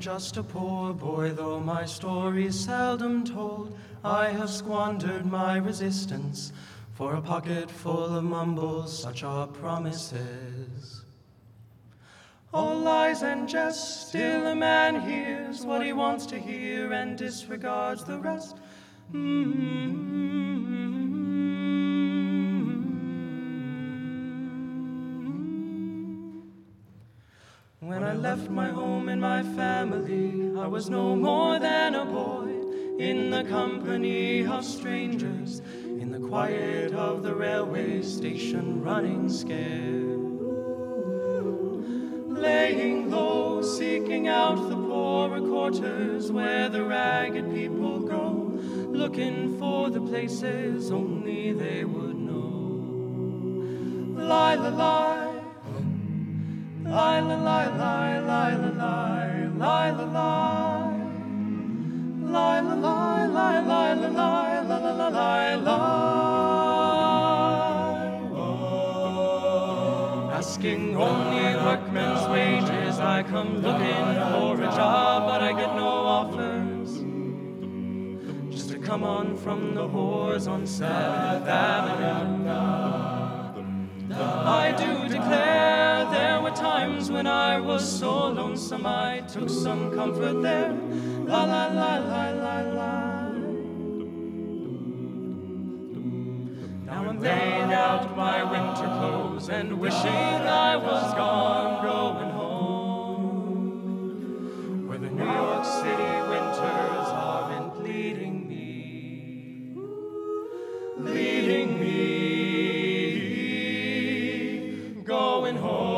just a poor boy, though my story's seldom told. I have squandered my resistance for a pocket full of mumbles, such are promises. All lies and jest, still a man hears what he wants to hear and disregards the rest. Mm-hmm. When I left my home and my family, I was no more than a boy in the company of strangers, in the quiet of the railway station, running scared. Laying low, seeking out the poorer quarters where the ragged people go, looking for the places only they would know. Lie, lie, lie. Asking only workmen's wages, I come looking for a job, but I get no offers. Just to come on from the whores on Seventh Avenue. Times when I was so lonesome I took some comfort there. La la la la la la. Now I'm laying out my winter clothes and wishing I was gone, going home, where the New York City winters aren't leading me, leading me, going home.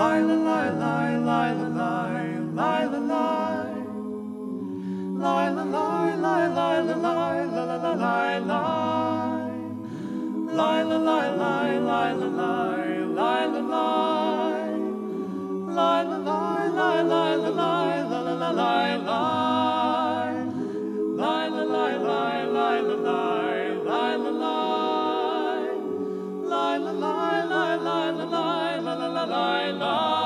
Lila, Lila, Lila, Lila, Lila, Lila, Lila, Lila, Lila, Lila, Lila, Lila, Lila, Lila, la la love.